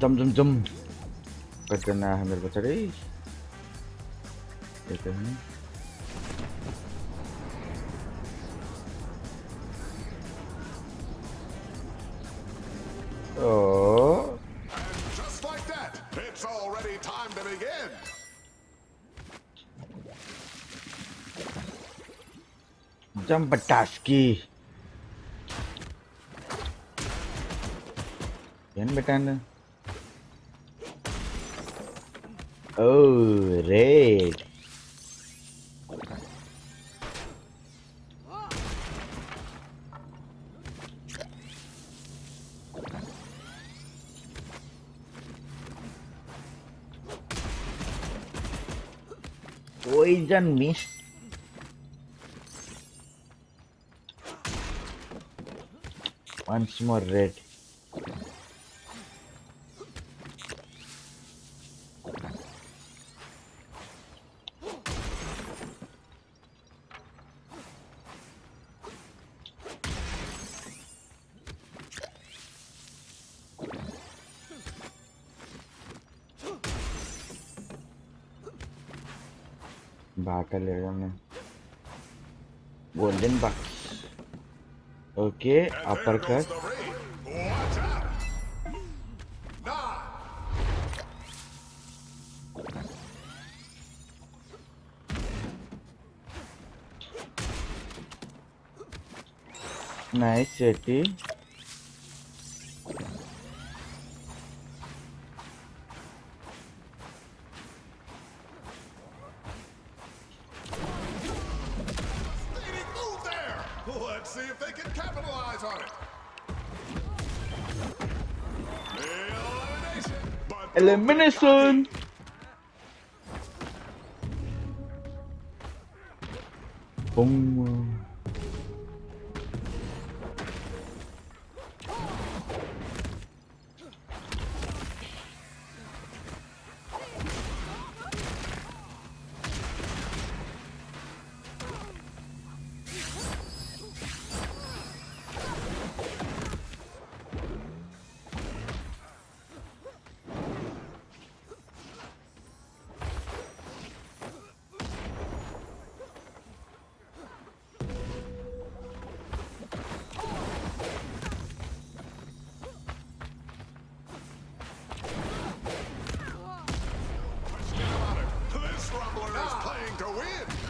जम जम जम कतिजना है मेरो पछाडि यता हुँ Oh, just like that, it's already time to begin. jump pataski. Yan betan. Oh, red. Poison mist. Once more red. बाटलेगा मैं गोल्डन बाक ओके अपर कट नाइस सेटी Let's see if they can capitalize on it. Elimination. Elimination Boom. Playing to win.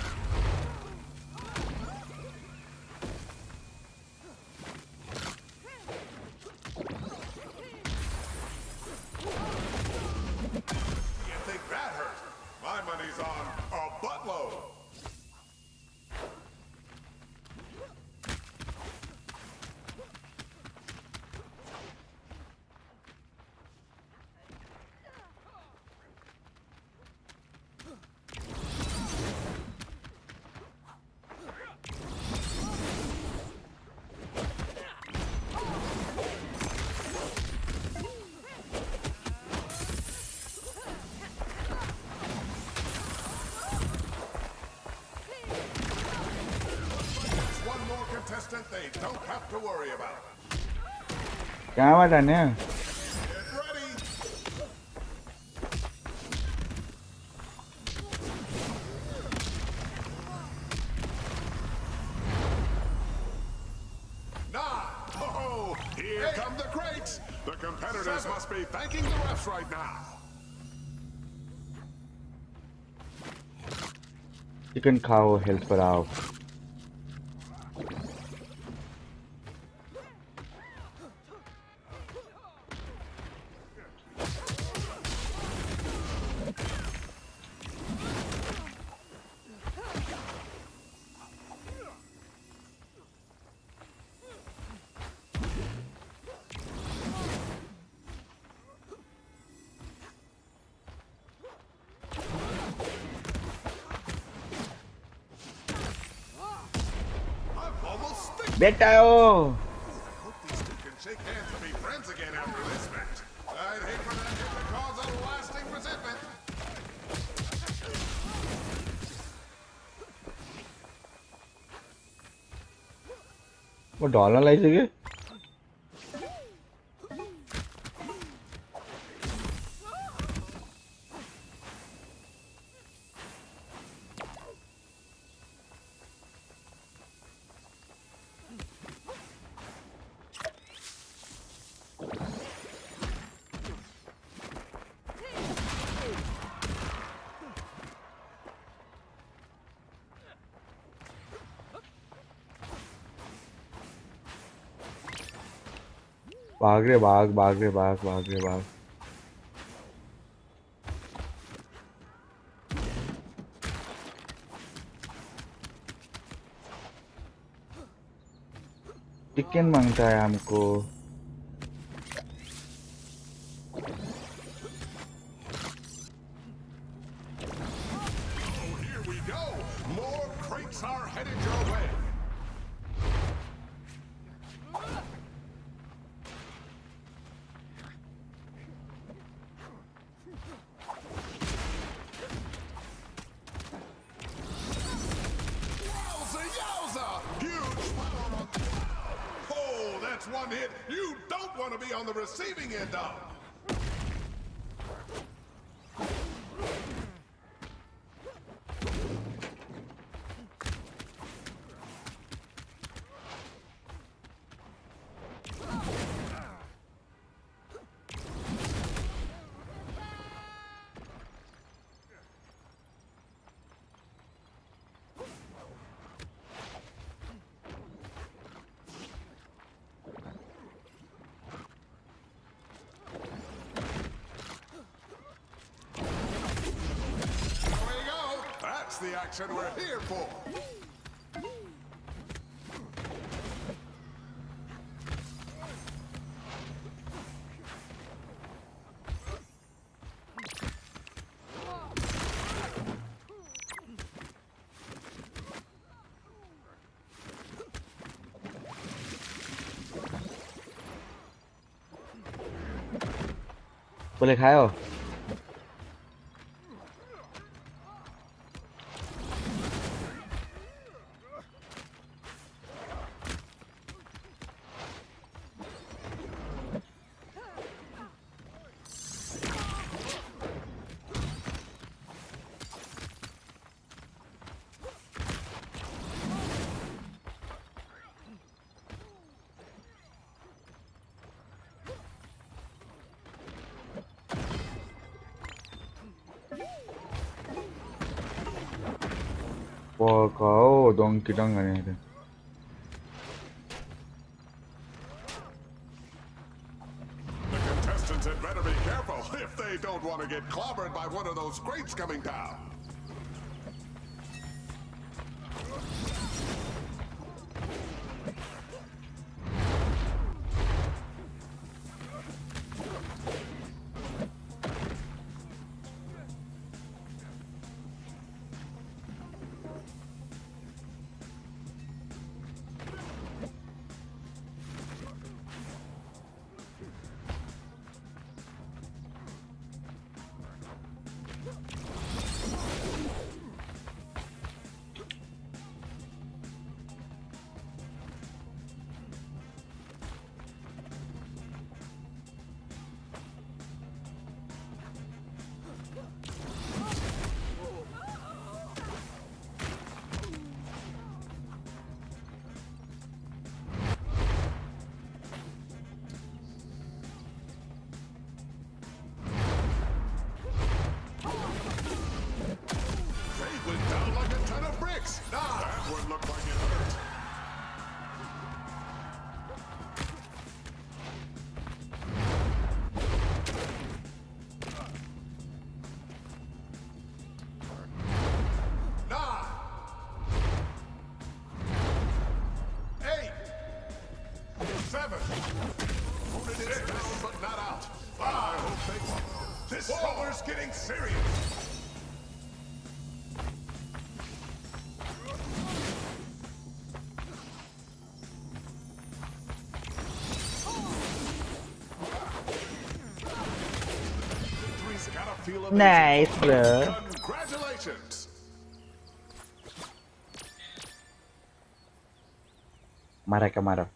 don't have to worry about it. Cámara, right né? competitors must be thanking the refs right now. You can cow health per hour. Beto! Con đỏ nó lấy gì भाग रे भाग भाग रे भाग भाग रे भाग। Chicken माँगता है हमको। Want to be on the receiving end of. the action we're here for. बोले खाओ 와 Oh, kau Donkey Contestants had better be careful if they don't want to get clobbered by one of those crates coming down. Seven. Opponent is down but not out. I hope they This summer's getting serious. Victory's gotta feel amazing. Nice bro Congratulations. marah ke marah